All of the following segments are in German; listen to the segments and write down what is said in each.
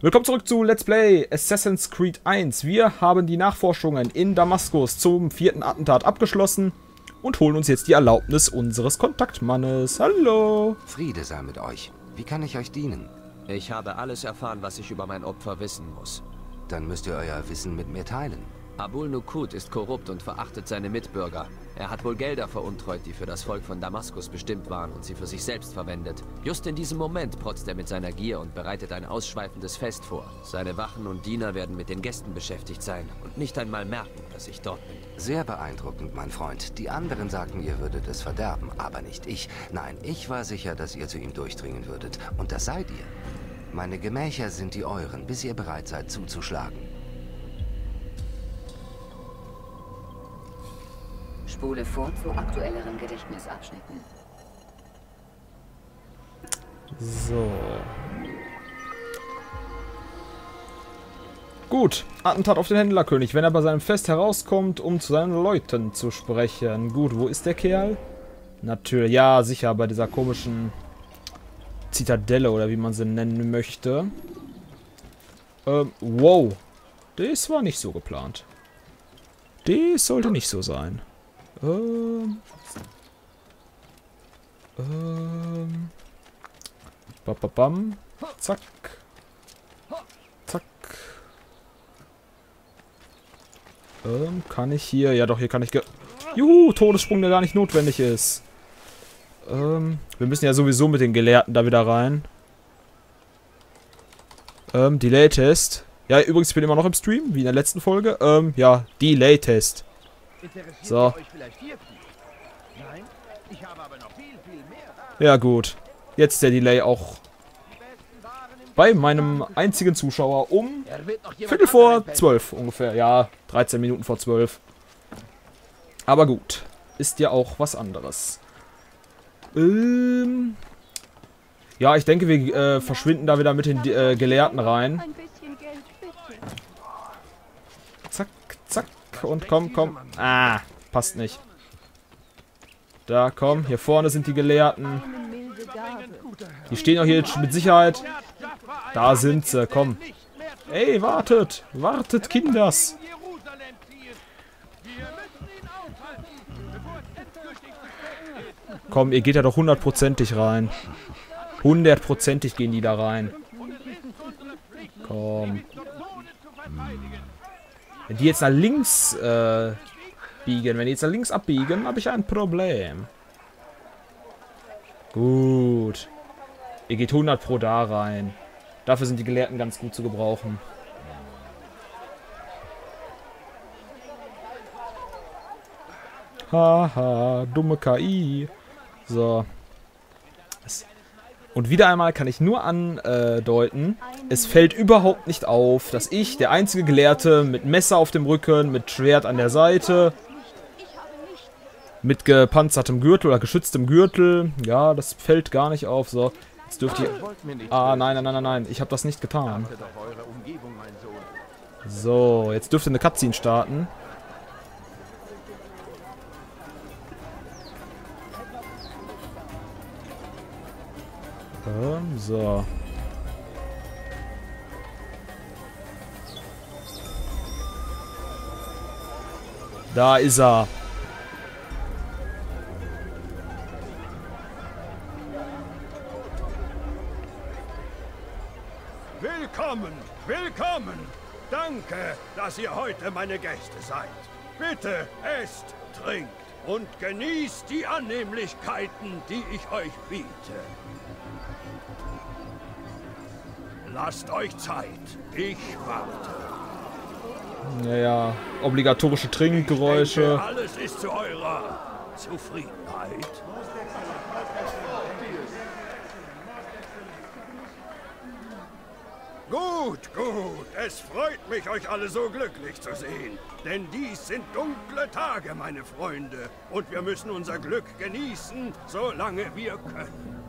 Willkommen zurück zu Let's Play Assassin's Creed 1. Wir haben die Nachforschungen in Damaskus zum vierten Attentat abgeschlossen und holen uns jetzt die Erlaubnis unseres Kontaktmannes. Hallo! Friede sei mit euch. Wie kann ich euch dienen? Ich habe alles erfahren, was ich über mein Opfer wissen muss. Dann müsst ihr euer Wissen mit mir teilen. Abul Nukut ist korrupt und verachtet seine Mitbürger. Er hat wohl Gelder veruntreut, die für das Volk von Damaskus bestimmt waren und sie für sich selbst verwendet. Just in diesem Moment protzt er mit seiner Gier und bereitet ein ausschweifendes Fest vor. Seine Wachen und Diener werden mit den Gästen beschäftigt sein und nicht einmal merken, dass ich dort bin. Sehr beeindruckend, mein Freund. Die anderen sagten, ihr würdet es verderben, aber nicht ich. Nein, ich war sicher, dass ihr zu ihm durchdringen würdet. Und das seid ihr. Meine Gemächer sind die euren, bis ihr bereit seid zuzuschlagen. Spule vor zu aktuelleren Gedächtnisabschnitten. So. Gut, Attentat auf den Händlerkönig, wenn er bei seinem Fest herauskommt, um zu seinen Leuten zu sprechen. Gut, wo ist der Kerl? Natürlich, ja, sicher, bei dieser komischen Zitadelle oder wie man sie nennen möchte. Ähm, wow. Das war nicht so geplant. Das sollte nicht so sein. Ähm. Ähm. Bababam. Zack. Zack. Ähm, kann ich hier... Ja doch, hier kann ich... Ge Juhu, Todessprung, der gar nicht notwendig ist. Ähm, wir müssen ja sowieso mit den Gelehrten da wieder rein. Ähm, Delay-Test. Ja, übrigens, ich bin immer noch im Stream, wie in der letzten Folge. Ähm, ja, Delay-Test. So. Ja gut. Jetzt der Delay auch bei meinem einzigen Zuschauer um Viertel vor zwölf ungefähr. Ja, 13 Minuten vor zwölf. Aber gut. Ist ja auch was anderes. Ähm ja, ich denke, wir äh, verschwinden da wieder mit den äh, Gelehrten rein. Zack, Und komm, komm. Ah, passt nicht. Da, komm. Hier vorne sind die Gelehrten. Die stehen auch hier mit Sicherheit. Da sind sie, komm. Ey, wartet. Wartet, Kinders. Komm, ihr geht ja doch hundertprozentig rein. Hundertprozentig gehen die da rein. Komm. Wenn die jetzt nach links äh, biegen, wenn die jetzt nach links abbiegen, habe ich ein Problem. Gut. Ihr geht 100 pro da rein. Dafür sind die Gelehrten ganz gut zu gebrauchen. Haha, dumme KI. So. Und wieder einmal kann ich nur andeuten, es fällt überhaupt nicht auf, dass ich, der einzige Gelehrte, mit Messer auf dem Rücken, mit Schwert an der Seite, mit gepanzertem Gürtel oder geschütztem Gürtel, ja, das fällt gar nicht auf. So, jetzt dürft ihr... Ah, nein, nein, nein, nein, nein, ich habe das nicht getan. So, jetzt dürft ihr eine Cutscene starten. Ähm, so. Da ist er. Willkommen, willkommen. Danke, dass ihr heute meine Gäste seid. Bitte esst, trinkt und genießt die Annehmlichkeiten, die ich euch biete. Lasst euch Zeit. Ich warte. Naja, obligatorische Trinkgeräusche. Denke, alles ist zu eurer Zufriedenheit. Gut, gut. Es freut mich, euch alle so glücklich zu sehen. Denn dies sind dunkle Tage, meine Freunde. Und wir müssen unser Glück genießen, solange wir können.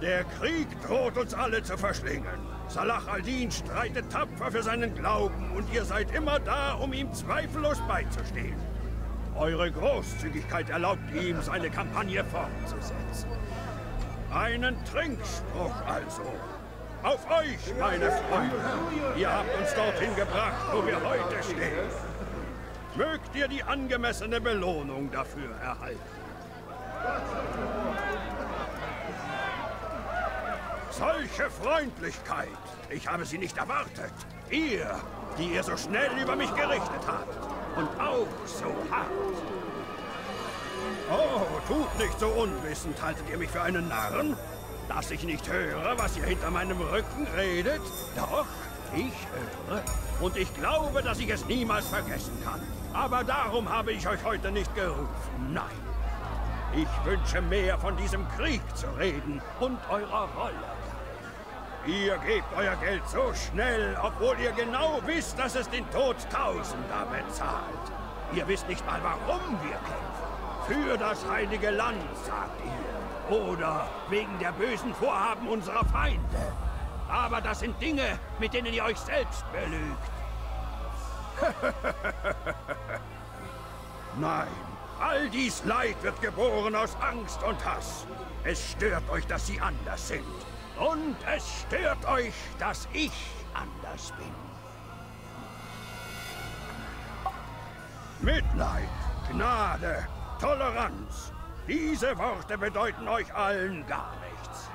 Der Krieg droht uns alle zu verschlingen. Salah al-Din streitet tapfer für seinen Glauben und ihr seid immer da, um ihm zweifellos beizustehen. Eure Großzügigkeit erlaubt ihm, seine Kampagne fortzusetzen. Einen Trinkspruch also. Auf euch, meine Freunde. Ihr habt uns dorthin gebracht, wo wir heute stehen. Mögt ihr die angemessene Belohnung dafür erhalten. Solche Freundlichkeit. Ich habe sie nicht erwartet. Ihr, die ihr so schnell über mich gerichtet habt. Und auch so hart. Oh, tut nicht so unwissend. Haltet ihr mich für einen Narren? Dass ich nicht höre, was ihr hinter meinem Rücken redet? Doch, ich höre. Und ich glaube, dass ich es niemals vergessen kann. Aber darum habe ich euch heute nicht gerufen. Nein. Ich wünsche mehr von diesem Krieg zu reden und eurer Rolle. Ihr gebt euer Geld so schnell, obwohl ihr genau wisst, dass es den Tod Tausender bezahlt. Ihr wisst nicht mal, warum wir kämpfen. Für das heilige Land, sagt ihr. Oder wegen der bösen Vorhaben unserer Feinde. Aber das sind Dinge, mit denen ihr euch selbst belügt. Nein, all dies Leid wird geboren aus Angst und Hass. Es stört euch, dass sie anders sind. Und es stört euch, dass ich anders bin. Mitleid, Gnade, Toleranz. Diese Worte bedeuten euch allen gar nichts.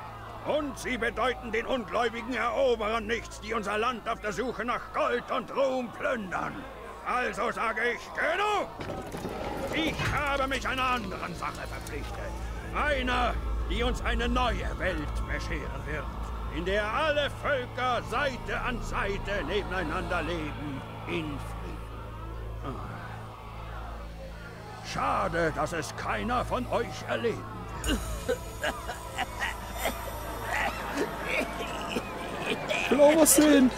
Und sie bedeuten den ungläubigen Eroberern nichts, die unser Land auf der Suche nach Gold und Ruhm plündern. Also sage ich, genug! Ich habe mich einer anderen Sache verpflichtet. Einer, die uns eine neue Welt bescheren wird, in der alle Völker Seite an Seite nebeneinander leben, in Frieden. Ah. Schade, dass es keiner von euch erleben wird. Auch was sehen.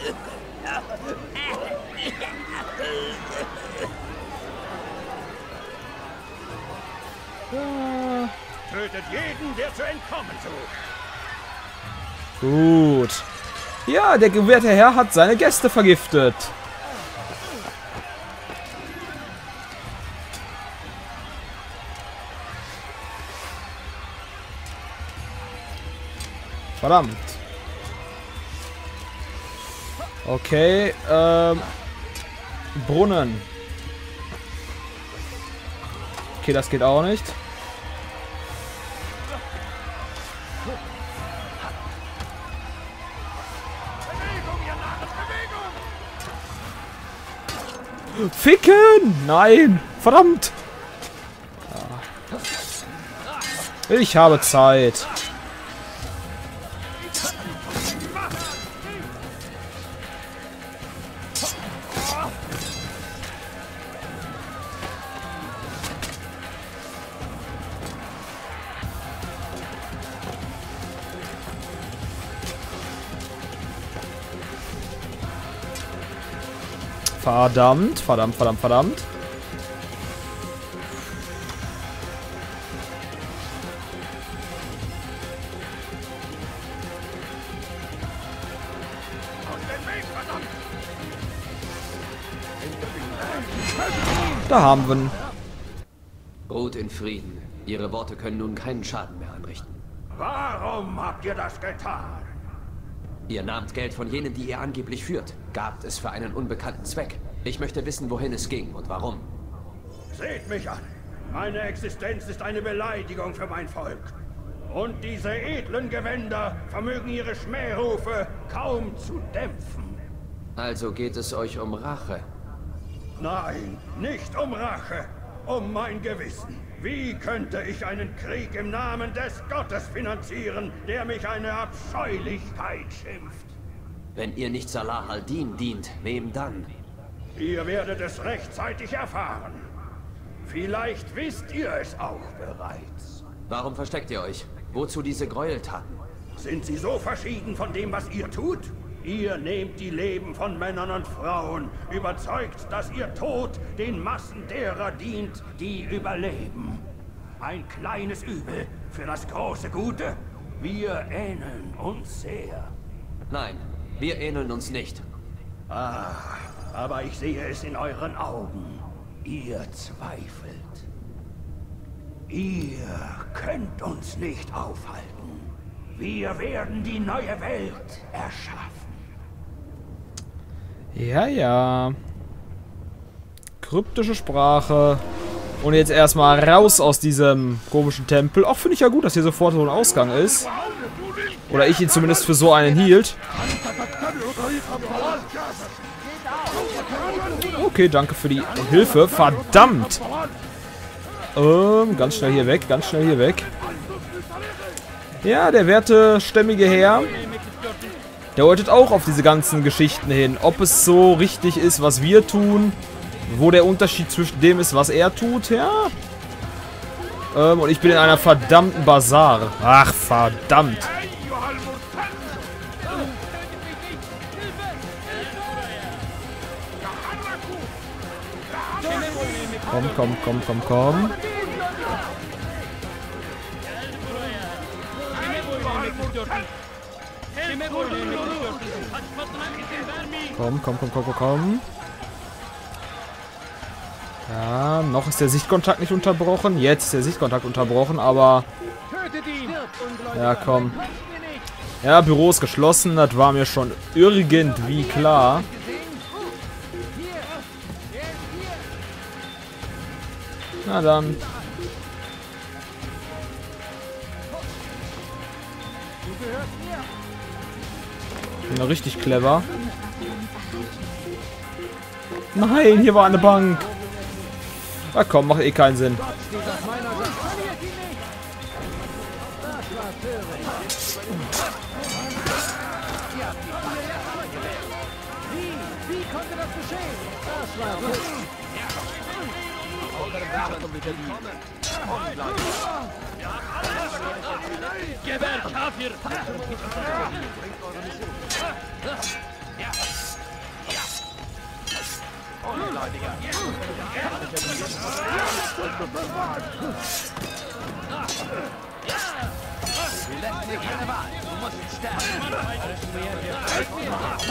Ja. Tötet jeden, der zu entkommen sucht. Gut. Ja, der gewährte Herr hat seine Gäste vergiftet. Verdammt. Okay, ähm... Brunnen. Okay, das geht auch nicht. Ficken! Nein! Verdammt! Ich habe Zeit. Verdammt, verdammt, verdammt, verdammt. Da haben wir ihn. Ruht in Frieden. Ihre Worte können nun keinen Schaden mehr anrichten. Warum habt ihr das getan? Ihr nahmt Geld von jenen, die ihr angeblich führt. Gabt es für einen unbekannten Zweck. Ich möchte wissen, wohin es ging und warum. Seht mich an. Meine Existenz ist eine Beleidigung für mein Volk. Und diese edlen Gewänder vermögen ihre Schmährufe kaum zu dämpfen. Also geht es euch um Rache. Nein, nicht um Rache, um mein Gewissen. Wie könnte ich einen Krieg im Namen des Gottes finanzieren, der mich eine Abscheulichkeit schimpft? Wenn ihr nicht Salah al-Din dient, wem dann? Ihr werdet es rechtzeitig erfahren. Vielleicht wisst ihr es auch bereits. Warum versteckt ihr euch? Wozu diese Gräueltaten? Sind sie so verschieden von dem, was ihr tut? Ihr nehmt die Leben von Männern und Frauen, überzeugt, dass ihr Tod den Massen derer dient, die überleben. Ein kleines Übel für das große Gute. Wir ähneln uns sehr. Nein, wir ähneln uns nicht. Ah, aber ich sehe es in euren Augen. Ihr zweifelt. Ihr könnt uns nicht aufhalten. Wir werden die neue Welt erschaffen. Ja, ja. Kryptische Sprache. Und jetzt erstmal raus aus diesem komischen Tempel. Auch finde ich ja gut, dass hier sofort so ein Ausgang ist. Oder ich ihn zumindest für so einen hielt. Okay, danke für die Hilfe. Verdammt! Ähm, ganz schnell hier weg, ganz schnell hier weg. Ja, der wertestämmige Herr, der deutet auch auf diese ganzen Geschichten hin. Ob es so richtig ist, was wir tun, wo der Unterschied zwischen dem ist, was er tut, ja. Ähm, und ich bin in einer verdammten Bazar. Ach, verdammt. Komm, komm, komm, komm, komm. Komm, komm, komm, komm, komm. Ja, noch ist der Sichtkontakt nicht unterbrochen. Jetzt ist der Sichtkontakt unterbrochen, aber... Ja, komm. Ja, Büro ist geschlossen. Das war mir schon irgendwie klar. Na dann. Ja richtig clever. Nein, hier war eine Bank. Na komm, macht eh keinen Sinn. Let's go.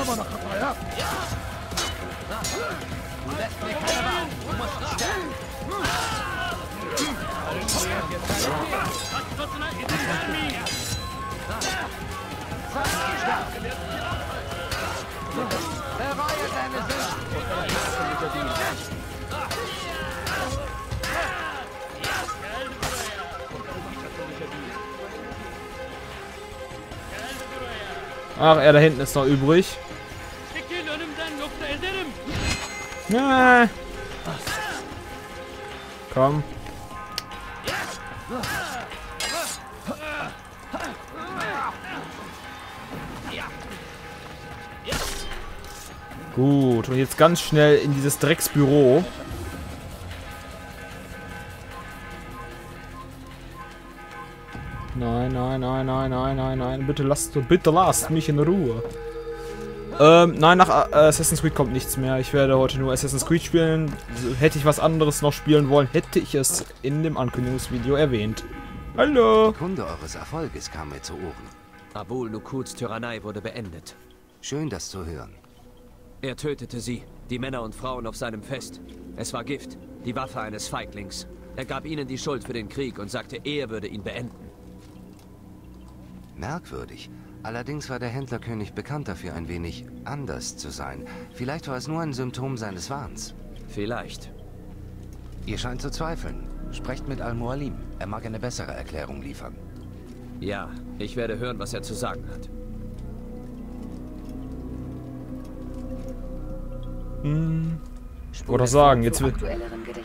no, no. Ach, er da hinten ist noch übrig. Ja. Komm. Gut, und jetzt ganz schnell in dieses Drecksbüro. Nein, nein, nein, nein, nein, nein, nein. Bitte lasst, bitte lasst mich in Ruhe. Ähm, nein, nach äh, Assassin's Creed kommt nichts mehr. Ich werde heute nur Assassin's Creed spielen. Hätte ich was anderes noch spielen wollen, hätte ich es in dem Ankündigungsvideo erwähnt. Hallo! Die Kunde eures Erfolges kam mir zu Ohren. Abul Nukuds Tyrannei wurde beendet. Schön, das zu hören. Er tötete sie, die Männer und Frauen auf seinem Fest. Es war Gift, die Waffe eines Feiglings. Er gab ihnen die Schuld für den Krieg und sagte, er würde ihn beenden. Merkwürdig. Allerdings war der Händlerkönig bekannt dafür, ein wenig anders zu sein. Vielleicht war es nur ein Symptom seines Wahns. Vielleicht. Ihr scheint zu zweifeln. Sprecht mit Al-Mualim. Er mag eine bessere Erklärung liefern. Ja, ich werde hören, was er zu sagen hat. Hm. Wollte sagen, jetzt wird,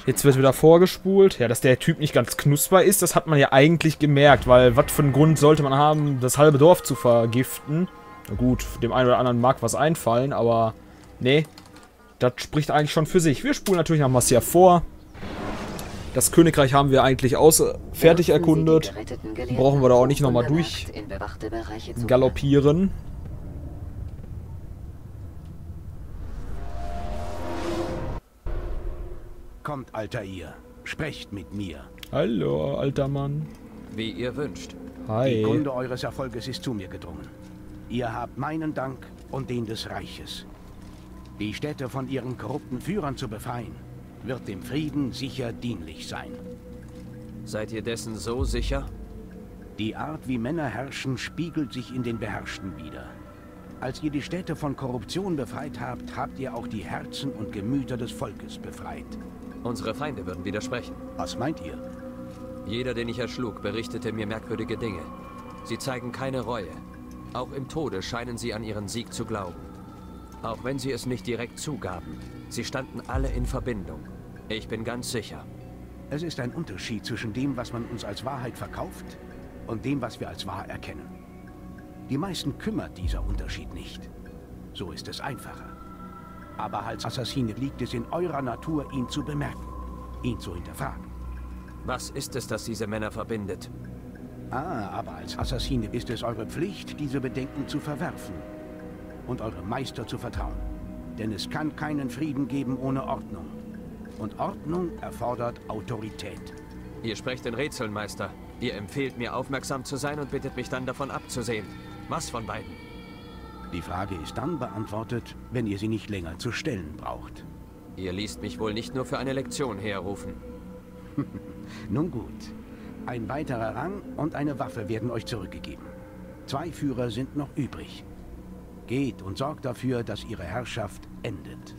jetzt wird wieder vorgespult. Ja, dass der Typ nicht ganz knusper ist, das hat man ja eigentlich gemerkt, weil was für einen Grund sollte man haben, das halbe Dorf zu vergiften? Na gut, dem einen oder anderen mag was einfallen, aber nee, das spricht eigentlich schon für sich. Wir spulen natürlich noch Massia vor. Das Königreich haben wir eigentlich aus fertig erkundet. Brauchen wir da auch nicht nochmal durch galoppieren. Kommt, Altair. Sprecht mit mir. Hallo, alter Mann. Wie ihr wünscht. Hi. Die Kunde eures Erfolges ist zu mir gedrungen. Ihr habt meinen Dank und den des Reiches. Die Städte von ihren korrupten Führern zu befreien, wird dem Frieden sicher dienlich sein. Seid ihr dessen so sicher? Die Art, wie Männer herrschen, spiegelt sich in den Beherrschten wider. Als ihr die Städte von Korruption befreit habt, habt ihr auch die Herzen und Gemüter des Volkes befreit. Unsere Feinde würden widersprechen. Was meint ihr? Jeder, den ich erschlug, berichtete mir merkwürdige Dinge. Sie zeigen keine Reue. Auch im Tode scheinen sie an ihren Sieg zu glauben. Auch wenn sie es nicht direkt zugaben. Sie standen alle in Verbindung. Ich bin ganz sicher. Es ist ein Unterschied zwischen dem, was man uns als Wahrheit verkauft und dem, was wir als wahr erkennen. Die meisten kümmert dieser Unterschied nicht. So ist es einfacher. Aber als Assassine liegt es in eurer Natur, ihn zu bemerken, ihn zu hinterfragen. Was ist es, das diese Männer verbindet? Ah, aber als Assassine ist es eure Pflicht, diese Bedenken zu verwerfen und eurem Meister zu vertrauen. Denn es kann keinen Frieden geben ohne Ordnung. Und Ordnung erfordert Autorität. Ihr sprecht in Rätseln, Meister. Ihr empfehlt mir, aufmerksam zu sein und bittet mich dann davon abzusehen. Was von beiden? Die Frage ist dann beantwortet, wenn ihr sie nicht länger zu stellen braucht. Ihr ließt mich wohl nicht nur für eine Lektion herrufen. Nun gut. Ein weiterer Rang und eine Waffe werden euch zurückgegeben. Zwei Führer sind noch übrig. Geht und sorgt dafür, dass ihre Herrschaft endet.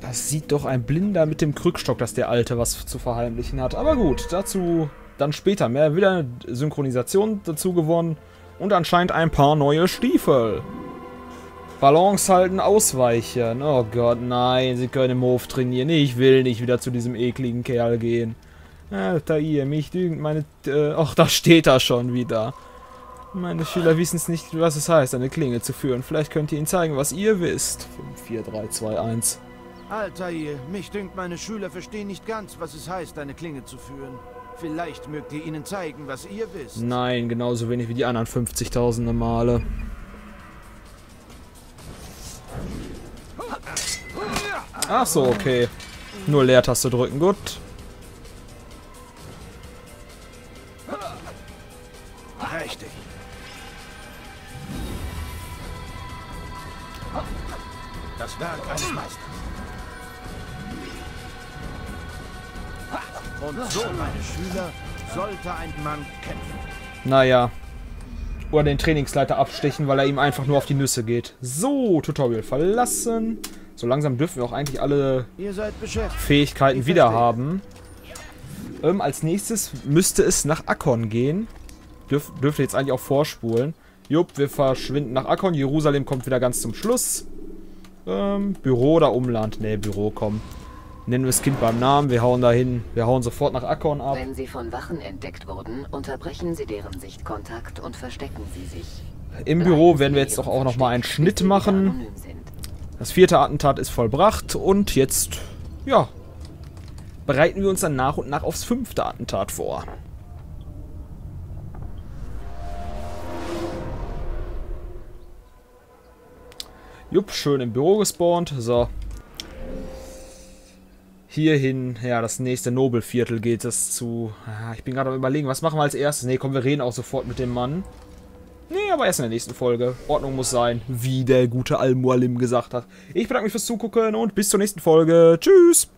Das sieht doch ein Blinder mit dem Krückstock, dass der Alte was zu verheimlichen hat. Aber gut, dazu dann später mehr. Wieder eine Synchronisation dazu gewonnen. Und anscheinend ein paar neue Stiefel. Balance halten, ausweichen. Oh Gott, nein, sie können im Move trainieren. Ich will nicht wieder zu diesem ekligen Kerl gehen. Alter, ihr, mich düngt meine... Äh, da steht er schon wieder. Meine Schüler wissen es nicht, was es heißt, eine Klinge zu führen. Vielleicht könnt ihr ihnen zeigen, was ihr wisst. 5, 4, 3, 2, 1. Altair, mich dünkt, meine Schüler verstehen nicht ganz, was es heißt, eine Klinge zu führen. Vielleicht mögt ihr ihnen zeigen, was ihr wisst. Nein, genauso wenig wie die anderen 50.000 Male. Ach so, okay. Nur Leertaste drücken, gut. Naja. Oder den Trainingsleiter abstechen, weil er ihm einfach nur auf die Nüsse geht. So, Tutorial verlassen. So langsam dürfen wir auch eigentlich alle. Fähigkeiten wieder haben. Ähm, als nächstes müsste es nach Akkon gehen. Dürf, dürfte jetzt eigentlich auch vorspulen. Jupp, wir verschwinden nach Akkon. Jerusalem kommt wieder ganz zum Schluss. Ähm, Büro oder Umland? Ne, Büro, komm. Nennen wir das Kind beim Namen. Wir hauen dahin. Wir hauen sofort nach Akkon ab. Wenn sie von Wachen entdeckt wurden, unterbrechen sie deren Sichtkontakt und verstecken sie sich. Im Büro werden wir jetzt doch auch nochmal einen Schnitt machen. Das vierte Attentat ist vollbracht und jetzt, ja, bereiten wir uns dann nach und nach aufs fünfte Attentat vor. Jupp, schön im Büro gespawnt. So. Hierhin, ja, das nächste Nobelviertel geht es zu. Ah, Ich bin gerade am überlegen, was machen wir als erstes? Ne, komm, wir reden auch sofort mit dem Mann. Nee, aber erst in der nächsten Folge. Ordnung muss sein, wie der gute Al-Mualim gesagt hat. Ich bedanke mich fürs Zugucken und bis zur nächsten Folge. Tschüss!